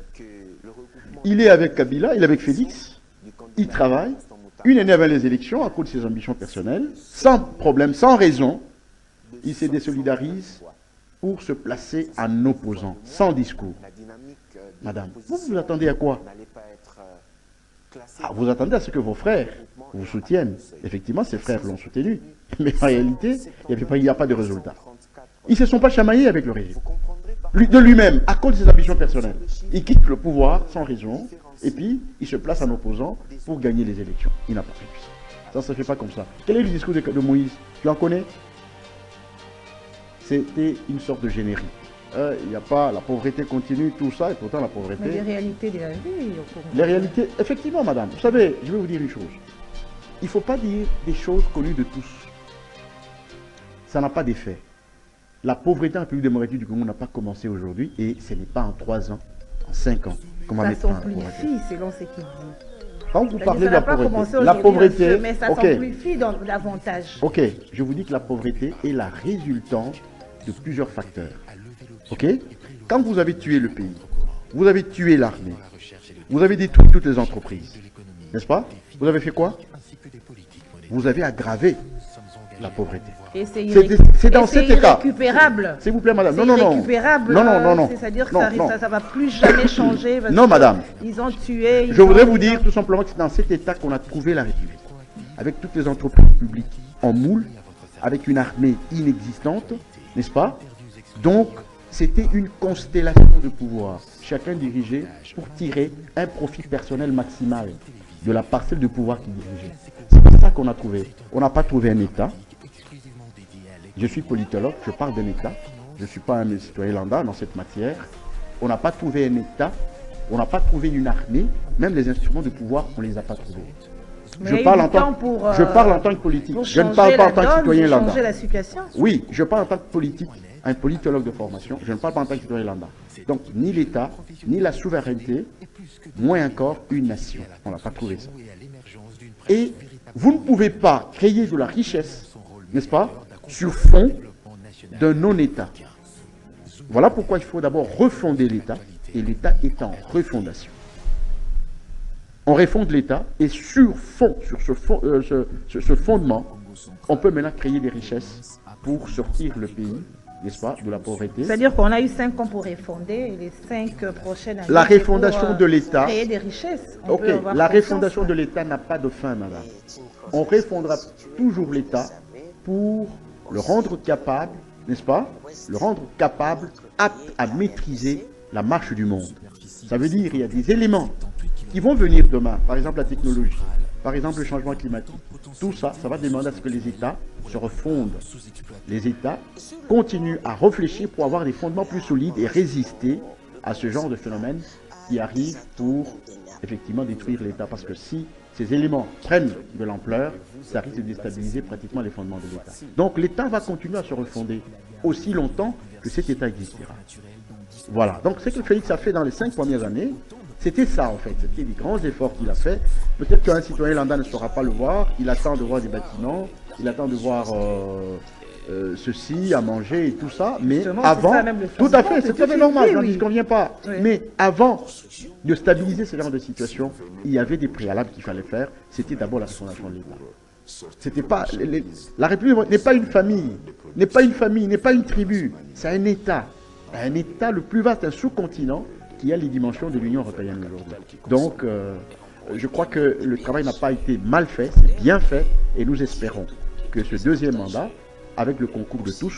il est avec Kabila, il est avec Félix, il travaille, une année avant les élections, à cause de ses ambitions personnelles, sans problème, sans raison, il se désolidarise pour se placer en opposant, sans discours. Madame, vous vous attendez à quoi? Ah, Vous attendez à ce que vos frères vous soutiennent. Effectivement, ses frères l'ont soutenu. Mais en réalité, il n'y n'y a pas de résultat. Ils ne se sont pas chamaillés avec le régime. De lui-même, à cause de ses ambitions personnelles. Il quitte le pouvoir sans raison, et puis il se place en opposant pour gagner les élections. Il n'a pas réussi. Ça ne se fait pas comme ça. Quel est le discours de, de Moïse? Tu en connais? C'était une sorte de générique. Euh, Il n'y a pas, la pauvreté continue, tout ça, et pourtant la pauvreté... Mais les réalités de la vie. au Congo. Les réalités, effectivement, madame. Vous savez, je vais vous dire une chose. Il ne faut pas dire des choses connues de tous. Ça n'a pas d'effet. La pauvreté en République démocratique du Congo n'a pas commencé aujourd'hui et ce n'est pas en trois ans, en cinq ans qu'on va Ça mettre fin selon ce qu'il dit. Quand vous parlez de la pauvreté, la pauvreté, mais ça s'amplifie davantage. ok, je vous dis que la pauvreté est la résultante de plusieurs facteurs. Ok? Quand vous avez tué le pays, vous avez tué l'armée, vous avez détruit toutes les entreprises, n'est-ce pas? Vous avez fait quoi? Vous avez aggravé la pauvreté. Et c'est dans et cet état. S'il vous plaît, madame. Non, non, non. irrécupérable. Non, non, non, non. C'est-à-dire que Non, ça, arrive- non. ça, ça va plus jamais changer. parce Non, que madame. Ils ont tué. ils Je voudrais vous dire ont- tout simplement que c'est dans cet état qu'on a trouvé la République. Avec toutes les entreprises publiques en moule, avec une armée inexistante, n'est-ce pas? Donc, c'était une constellation de pouvoir, chacun dirigé pour tirer un profit personnel maximal de la parcelle de pouvoir qu'il dirigeait. C'est ça qu'on a trouvé. On n'a pas trouvé un État. Je suis politologue, je parle d'un État. Je ne suis pas un citoyen lambda dans cette matière. On n'a pas trouvé un État, on n'a pas trouvé une armée, même les instruments de pouvoir, on ne les a pas trouvés. Je parle, tant, pour, euh, je parle en tant que politique, je ne parle pas en tant que citoyen lambda. changer la situation. Oui, je parle en tant que politique, un politologue de formation, je ne parle pas en tant que citoyen lambda. Donc, ni l'État, ni la souveraineté, moins encore une nation. On n'a pas trouvé ça. Et vous ne pouvez pas créer de la richesse, n'est-ce pas, sur fond d'un non-État. Voilà pourquoi il faut d'abord refonder l'État, et l'État est en refondation. On refonde l'État, et sur fond, sur ce, fond- euh, ce- ce- ce fondement, on peut maintenant créer des richesses pour sortir le pays, n'est-ce pas, de la pauvreté. C'est-à-dire qu'on a eu cinq ans pour refonder et les cinq prochaines années. La pour, refondation euh, de l'État. Créer des richesses. On Ok, peut avoir la refondation de l'État n'a pas de fin, madame. On refondera toujours l'État pour le rendre capable, n'est-ce pas? Le rendre capable, apte à maîtriser la marche du monde. Ça veut dire qu'il y a des éléments qui vont venir demain, par exemple la technologie, par exemple le changement climatique. Tout ça, ça va demander à ce que les États se refondent. Les États continuent à réfléchir pour avoir des fondements plus solides et résister à ce genre de phénomène qui arrive pour effectivement détruire l'État. Parce que si ces éléments prennent de l'ampleur, ça risque de déstabiliser pratiquement les fondements de l'État. Donc l'État va continuer à se refonder aussi longtemps que cet État existera. Voilà. Donc ce que Félix a fait dans les cinq premières années, c'était ça en fait. C'était des grands efforts qu'il a fait. Peut-être qu'un citoyen lambda ne saura pas le voir. Il attend de voir des bâtiments. Il attend de voir euh, euh, ceci à manger et tout ça. Mais avant, tout à fait, c'est tout à fait normal. Je ne conviens pas. Mais avant de stabiliser ce genre de situation, il y avait des préalables qu'il fallait faire. C'était d'abord la refondation de l'État. C'était pas la République n'est pas une famille, n'est pas une famille, n'est pas une tribu. C'est un État, un État le plus vaste, un sous-continent qui a les dimensions de l'Union européenne aujourd'hui. Donc, euh, je crois que le travail n'a pas été mal fait, c'est bien fait, et nous espérons que ce deuxième mandat, avec le concours de tous,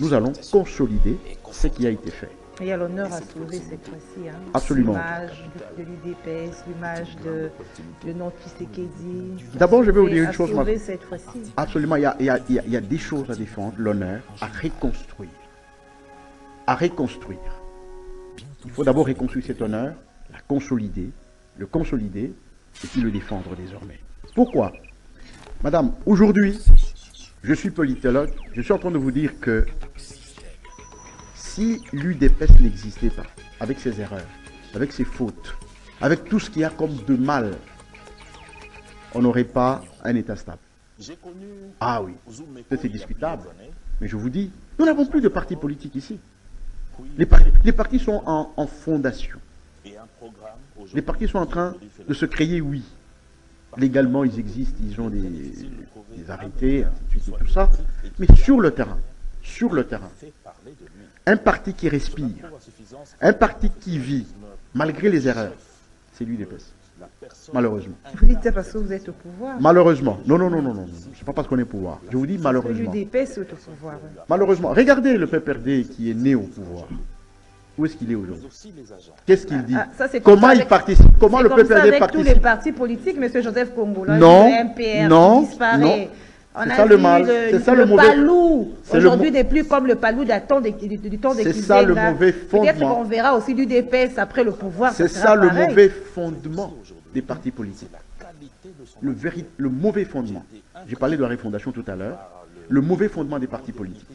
nous allons consolider ce qui a été fait. Il y a l'honneur à sauver cette fois-ci. Hein. Absolument. L'image de l'UDPS, l'image de, de notre Tshisekedi. D'abord, je vais vous dire une chose. Sauver cette fois-ci. Absolument, il y, a, il, y a, il y a des choses à défendre. L'honneur à reconstruire. À reconstruire. Il faut d'abord reconstruire cet honneur, la consolider, le consolider, et puis le défendre désormais. Pourquoi? Madame, aujourd'hui, je suis politologue, je suis en train de vous dire que si l'UDPS n'existait pas, avec ses erreurs, avec ses fautes, avec tout ce qu'il y a comme de mal, on n'aurait pas un État stable. Ah oui, c'est discutable. Mais je vous dis, nous n'avons plus de parti politique ici. Les, partis, sont en, fondation. Les partis sont en train de se créer, oui. Légalement, ils existent, ils ont des, arrêtés, et tout ça. Mais sur le terrain, sur le terrain, un parti qui respire, un parti qui vit, malgré les erreurs, c'est l'UDPS. Malheureusement. Vous dites ça parce que vous êtes au pouvoir Malheureusement. Non, non, non, non, non. Ce n'est pas parce qu'on est au pouvoir. Je vous dis malheureusement. L'UDPS est au pouvoir. Malheureusement. Regardez le PPRD qui est né au pouvoir. Où est-ce qu'il est, aujourd'hui Qu'est-ce qu'il dit ah, Comment il participe Comment le PPRD avec participe tous les partis politiques, M. Joseph Kongola, non, le MPR non, qui disparaît. Non. C'est ça le mal. C'est ça le, mauvais. Palou. Aujourd'hui n'est plus comme le palou du temps des C'est ça le mauvais fondement. Peut-être qu'on verra aussi l'UDPS après le pouvoir. C'est ça le mauvais fondement des partis politiques. Le, le mauvais fondement. J'ai parlé de la refondation tout à l'heure. Le mauvais fondement des partis politiques.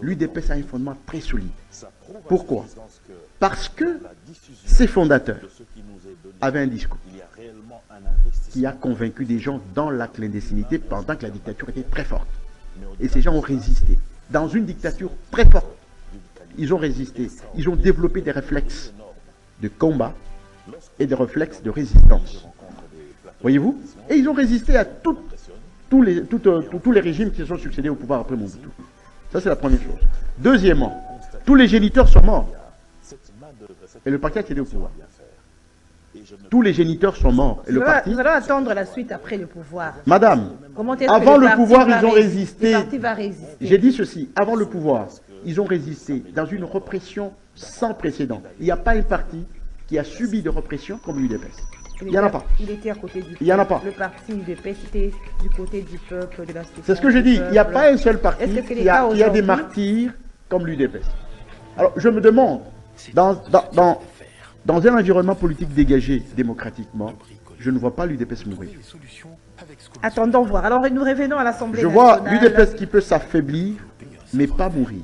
L'UDPS a un fondement très solide. Pourquoi? Parce que ses fondateurs avaient un discours qui a convaincu des gens dans la clandestinité pendant que la dictature était très forte. Et ces gens ont résisté. Dans une dictature très forte, ils ont résisté. Ils ont développé des réflexes de combat et des réflexes de résistance. Voyez-vous? Et ils ont résisté à tous, les, euh, tous les régimes qui se sont succédés au pouvoir après Mobutu. Ça, c'est la première chose. Deuxièmement, tous les géniteurs sont morts. Et le parti a accédé au pouvoir. Tous les géniteurs sont morts. Et le parti... Nous allons attendre la suite après le pouvoir. Madame, avant le, pouvoir, ils ont résisté. J'ai dit ceci, avant le pouvoir, ils ont résisté dans une répression sans précédent. Il n'y a pas un parti qui a subi de répression comme l'UDPS. Il n'y en a pas. Il était à côté du peuple. Il n'y en a pas. Le parti UDPS était du côté du peuple, de la société. C'est ce que j'ai dit. Il n'y a pas un seul parti qui a, qui a, des martyrs comme l'UDPS. Alors, je me demande, dans, dans, dans, dans un environnement politique dégagé démocratiquement, je ne vois pas l'UDPS mourir. Attendons voir. Alors nous revenons à l'Assemblée Je vois l'UDPS qui peut s'affaiblir, mais pas mourir.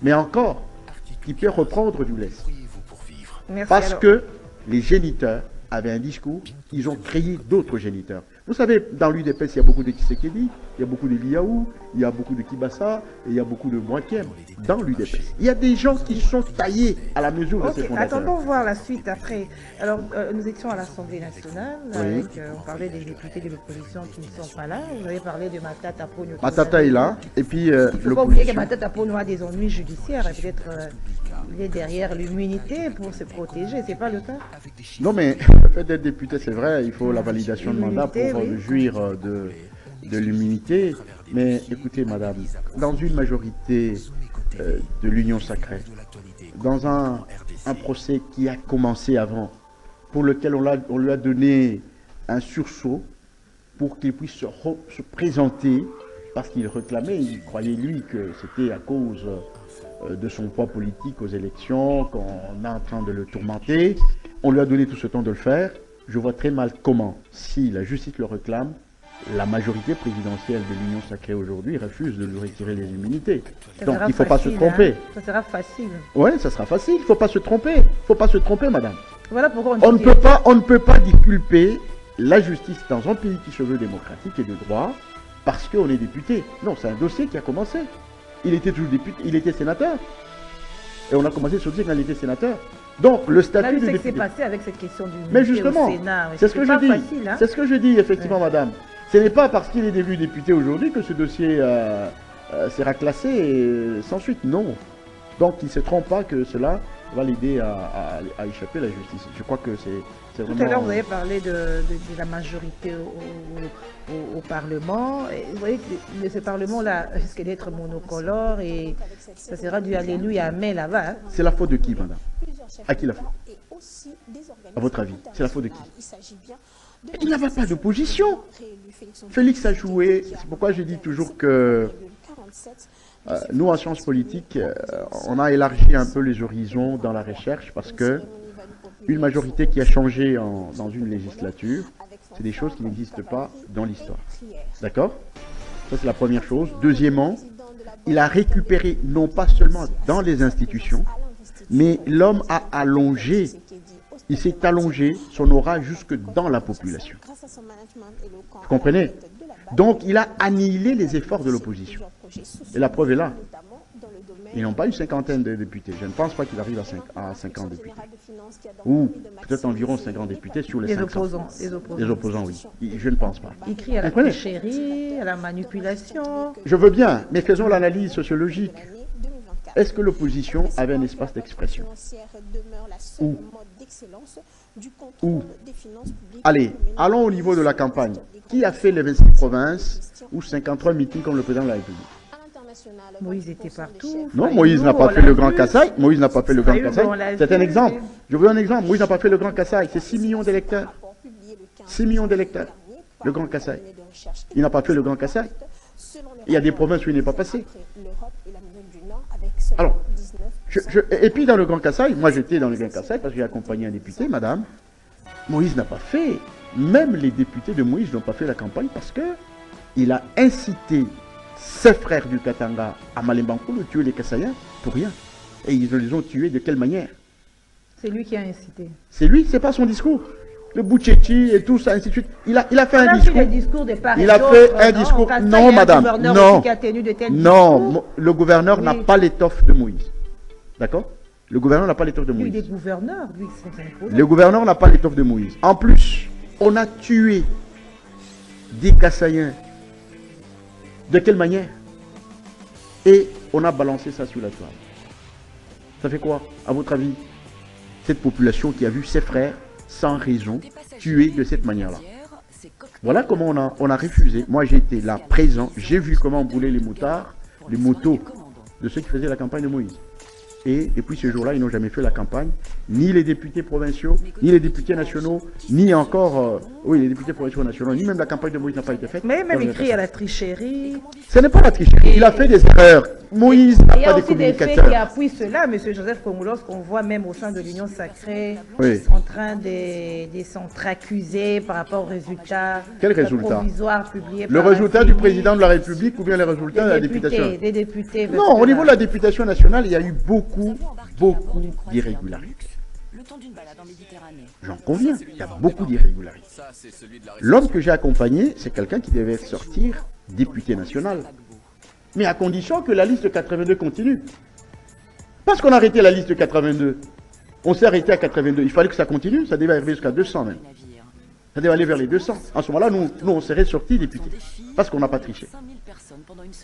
Mais encore, qui peut reprendre du lest. Parce que les géniteurs avaient un discours, ils ont créé d'autres géniteurs. Vous savez, dans l'UDPS, il y a beaucoup de Tshisekedi, il y a beaucoup de Liaou, il y a beaucoup de Kibasa, et il y a beaucoup de Moakiem dans l'UDPS. Il y a des gens qui sont taillés à la mesure de ces fondateurs. Attendons voir la suite après. Alors, euh, nous étions à l'Assemblée nationale, avec, euh, on parlait des députés de l'opposition qui ne sont pas là. Vous avez parlé de Matata Pogno. Matata est là, et puis euh, Il ne faut pas oublier que Matata Pogno a des ennuis judiciaires, et peut-être il est derrière l'immunité pour se protéger, c'est pas le cas Non, mais le fait d'être député, c'est vrai, il faut la validation de mandat pour jouir euh, de, de l'immunité. Mais écoutez, madame, dans une majorité euh, de l'Union sacrée, dans un, un, procès qui a commencé avant, pour lequel on, on lui a donné un sursaut pour qu'il puisse se, se, présenter, parce qu'il réclamait, il croyait lui que c'était à cause euh, de son poids politique aux élections, qu'on est en train de le tourmenter. On lui a donné tout ce temps de le faire. Je vois très mal comment, si la justice le réclame, la majorité présidentielle de l'Union sacrée aujourd'hui refuse de lui retirer les immunités. Donc il ne faut pas se tromper. Hein. Ça sera facile. Oui, ça sera facile. Il ne faut pas se tromper. Il ne faut pas se tromper, madame. Voilà pourquoi on, ne peut pas, on ne peut pas disculper la justice dans un pays qui se veut démocratique et de droit parce qu'on est député. Non, c'est un dossier qui a commencé. Il était toujours député, il était sénateur. Et on a commencé ce dossier quand il était sénateur. Donc, le statut de député... passé avec cette question du Mais justement, c'est ce que je dis. Hein. C'est ce que je dis, effectivement, madame. Ce n'est pas parce qu'il est devenu député aujourd'hui que ce dossier euh, euh, sera classé sans suite. Non. Donc, il ne se trompe pas que cela va l'aider à, échapper à la justice. Je crois que c'est Tout à l'heure, vous avez parlé de, la majorité au, Parlement. vous voyez que ce Parlement-là risque d'être monocolore et ça sera du Alléluia, mais là-bas. Hein. C'est la faute de qui, madame? À qui la faute? À votre avis, c'est la faute de qui? Il n'y avait pas d'opposition. Félix a joué, c'est pourquoi je dis toujours que euh, nous, en sciences politiques, euh, on a élargi un peu les horizons dans la recherche parce que une majorité qui a changé dans une législature, c'est des choses qui n'existent pas dans l'histoire. D'accord? Ça, c'est la première chose. Deuxièmement, il a récupéré, non pas seulement dans les institutions, mais l'homme a allongé il s'est allongé son aura jusque dans la population. Vous comprenez? Donc il a annihilé les efforts de l'opposition. Et la preuve est là. Ils n'ont pas une cinquantaine de députés. Je ne pense pas qu'il arrive à, 50 députés. Ou peut-être environ 50 députés sur les, les Opposants, les opposants. oui. Je ne pense pas. Il crie à la tricherie, à la manipulation. Je veux bien, mais faisons l'analyse sociologique. Est-ce que l'opposition avait un espace d'expression Ou Où Allez, allons au niveau de la campagne. Qui a fait les 26 provinces ou 53 meetings comme le président de la République? Moïse était partout. Non, Moïse n'a pas fait le Grand Kassai. Moïse n'a pas fait le Grand Kassai. C'est un exemple. Je vous donne un exemple. Moïse n'a pas fait le Grand Kassai. C'est 6 millions d'électeurs. 6 millions d'électeurs. Le Grand Kassai. Il n'a pas fait le Grand Kassai. Il y a des provinces où il n'est pas passé. Alors, et puis dans le Grand Kassai, moi j'étais dans le Grand Kassai parce que j'ai accompagné un député, madame. Moïse n'a pas fait, même les députés de Moïse n'ont pas fait la campagne parce que il a incité ses frères du Katanga à Malembankou de tuer les Kassaïens pour rien. Et ils les ont tués de quelle manière? C'est lui qui a incité. C'est lui, c'est pas son discours le Bouchechi et tout ça, ainsi de suite. Il a, il a fait un discours. il a fait un discours. Non, madame. Non. Non. Le gouverneur n'a pas l'étoffe de Moïse. D'accord? Le gouverneur n'a pas l'étoffe de Moïse. Il est gouverneur, lui, Le gouverneur n'a pas l'étoffe de Moïse. En plus, on a tué des Kassaïens. De quelle manière? Et on a balancé ça sur la toile. Ça fait quoi, à votre avis Cette population qui a vu ses frères sans raison, tué de cette manière-là? Voilà comment on a, refusé. Moi, j'étais là, présent. J'ai vu comment on les motards, les motos de ceux qui faisaient la campagne de Moïse. Et depuis ce jour-là, ils n'ont jamais fait la campagne, ni les députés provinciaux, ni les députés nationaux, ni encore, euh, oui, les députés provinciaux nationaux, ni même la campagne de Moïse n'a pas été faite. Mais même écrit à la tricherie. Ce n'est pas la tricherie, il a fait des erreurs. Moïse n'a pas des communicateurs. Il y a aussi des faits qui appuient cela, M. Joseph Komoulos, qu'on voit même au sein de l'Union sacrée, en train de, s'entre-accuser par rapport aux résultats Quel résultat provisoires publiés Le résultat du président de la République ou bien les résultats de la députation Des députés. Non, au niveau de la députation nationale, il y a eu beaucoup, beaucoup d'irrégularités. J'en conviens, il y a beaucoup d'irrégularités. L'homme que j'ai accompagné, c'est quelqu'un qui devait sortir député national mais à condition que la liste 82 continue. Parce qu'on a arrêté la liste 82, on s'est arrêté à 82. Il fallait que ça continue, ça devait arriver jusqu'à 200 même. Ça devait aller vers les 200. En ce moment-là, nous, nous, on serait sortis députés. Parce qu'on n'a pas triché.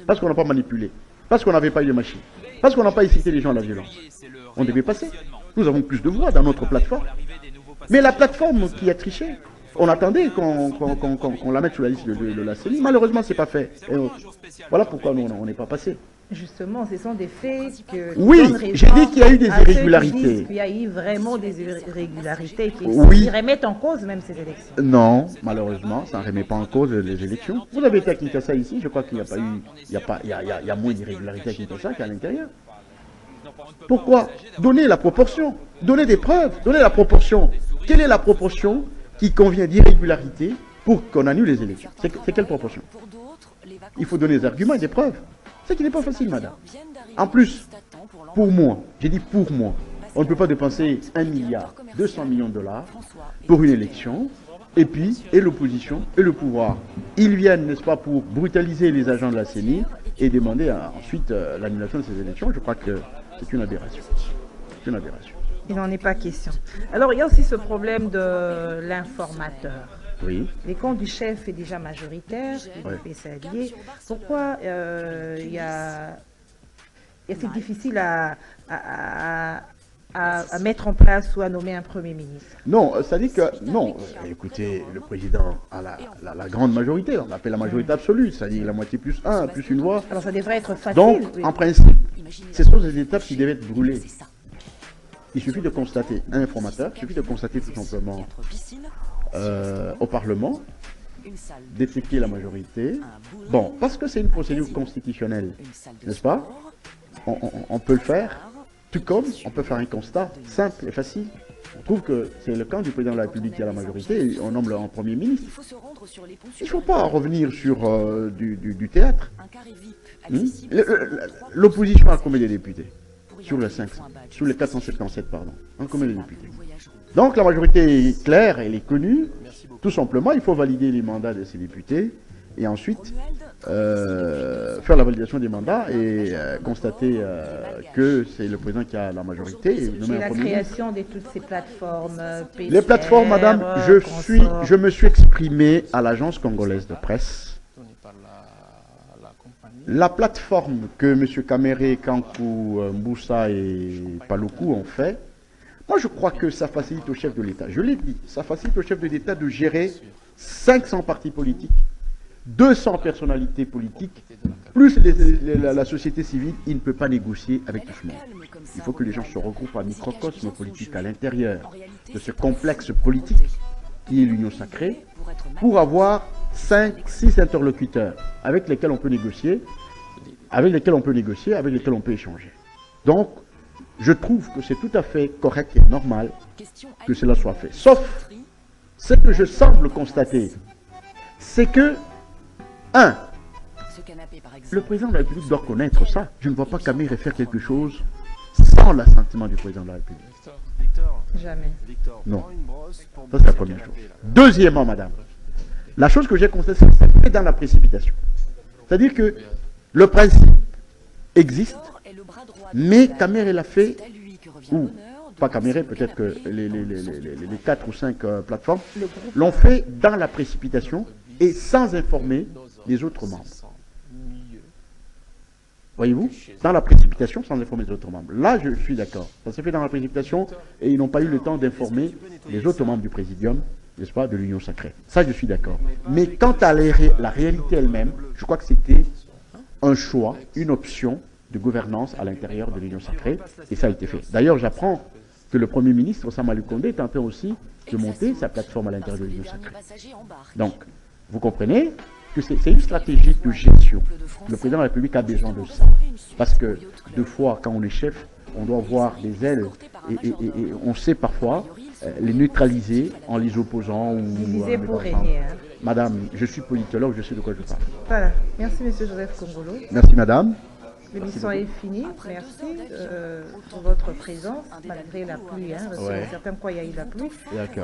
Parce qu'on n'a pas manipulé. Parce qu'on n'avait pas eu de machine. Parce qu'on n'a pas incité les gens à la violence. On devait passer. Nous avons plus de voix dans notre plateforme. Mais la plateforme qui a triché, on attendait qu'on la mette sur la liste de, la CENI. Malheureusement, ce n'est pas fait. voilà pourquoi nous, on n'est pas passé. Justement, ce sont des faits que... Oui, j'ai dit qu'il y a eu des irrégularités. Il y a eu vraiment des irrégularités qui, remettent en cause même ces élections. Non, malheureusement, ça ne remet pas en cause les élections. Vous avez été à Kinshasa ici, je crois qu'il n'y a pas eu... Il y a, pas, il y a, il y a moins d'irrégularités à Kinshasa qu'à l'intérieur. Pourquoi Donner la proportion, donner des preuves, donner la proportion? Quelle est la proportion qui convient d'irrégularité pour qu'on annule les élections? C'est quelle proportion? Il faut donner des arguments et des preuves. Ce qui n'est pas facile, madame. En plus, pour moi, j'ai dit pour moi, on ne peut pas dépenser 1 milliard, 200 millions de dollars pour une élection, et puis, et l'opposition, et le pouvoir. Ils viennent, n'est-ce pas, pour brutaliser les agents de la CENI et demander ensuite euh, l'annulation de ces élections. Je crois que c'est une aberration. C'est une aberration. Il n'en est pas question. Alors, il y a aussi ce problème de l'informateur. Oui. Les comptes du chef est déjà majoritaire, il s'allier. Pourquoi euh, il y a, c'est difficile à, à, mettre en place ou à nommer un Premier ministre. Non, ça dit que, non, écoutez, le président a la, grande majorité, on l'appelle la majorité absolue, c'est-à-dire la moitié plus un, plus une voix. Alors ça devrait être facile. Donc, en principe, ce sont des étapes qui devaient être brûlées. Il suffit de constater un informateur, il suffit de constater tout simplement euh, au Parlement, détecter la majorité. Bon, parce que c'est une procédure constitutionnelle, n'est-ce pas on, peut le faire, tout comme on peut faire un constat simple et facile. On trouve que c'est le camp du président de la République qui a la majorité et on nomme le en Premier ministre. Il ne faut pas revenir sur euh, du, théâtre. Hmm? L'opposition a combien de députés? Sur les 500, sur les 477, pardon. En combien de députés? donc la majorité est claire, elle est connue. Tout simplement, il faut valider les mandats de ces députés et ensuite euh, faire la validation des mandats et euh, constater euh, que c'est le président qui a la majorité. Et la création de toutes ces plateformes. les plateformes, madame, je, suis, je me suis exprimé à l'agence congolaise de presse. La plateforme que M. Kamere, Kankou, Mboussa et Paloukou ont fait, moi, je crois que ça facilite au chef de l'État. Je l'ai dit, ça facilite au chef de l'État de gérer 500 partis politiques, 200 personnalités politiques, plus la, société civile. Il ne peut pas négocier avec tout le monde. Il faut que les gens se regroupent à microcosme politique à l'intérieur de ce complexe politique qui est l'union sacrée, pour avoir 5, 6 interlocuteurs avec lesquels on peut négocier, avec lesquels on peut négocier, avec lesquels on peut échanger. Donc, je trouve que c'est tout à fait correct et normal que cela soit fait. Sauf ce que je semble constater, c'est que, un, le président de la République doit connaître ça. Je ne vois pas Camille faire quelque chose sans l'assentiment du président de la République. Jamais. Non. Ça, c'est la première chose. Deuxièmement, madame, la chose que j'ai constatée, c'est dans la précipitation. C'est-à-dire que le principe existe, mais Caméré l'a fait, ou pas Caméré, peut-être que les, les, 4 ou 5 euh, plateformes l'ont fait dans la précipitation et sans informer les autres membres. Voyez-vous Dans la précipitation, sans informer les autres membres. Là, je suis d'accord. Ça s'est fait dans la précipitation et ils n'ont pas eu le temps d'informer les autres membres du Présidium, n'est-ce pas, de l'Union sacrée. Ça, je suis d'accord. Mais quant à la réalité elle-même, je crois que c'était un choix, une option de gouvernance à l'intérieur de l'Union sacrée, et ça a été fait. D'ailleurs, j'apprends que le Premier ministre, Osama Lukonde, est en train aussi de monter sa plateforme à l'intérieur de l'Union sacrée. Donc, vous comprenez que c'est une stratégie de gestion. Le président de la République a besoin de ça. Parce que, deux fois, quand on est chef, on doit voir des ailes, et, on sait parfois euh, les neutraliser en les opposant ou... pour régner. Hein. Madame, je suis politologue, je sais de quoi je parle. Voilà. Merci, Monsieur Joseph Congolo. Merci, Madame. L'émission est finie. Merci euh, pour votre présence, malgré la pluie. Hein, certains croient qu'il y a eu la pluie.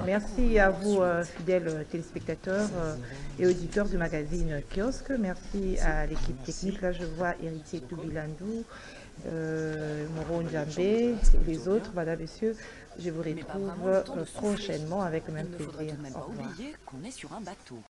Merci à vous, euh, fidèles téléspectateurs euh, et auditeurs du magazine Kiosque. Merci à l'équipe technique. Là, je vois Héritier Toubilandou, Moro Njambe et les autres. Madame, Messieurs, je vous retrouve prochainement avec le même plaisir. Au revoir.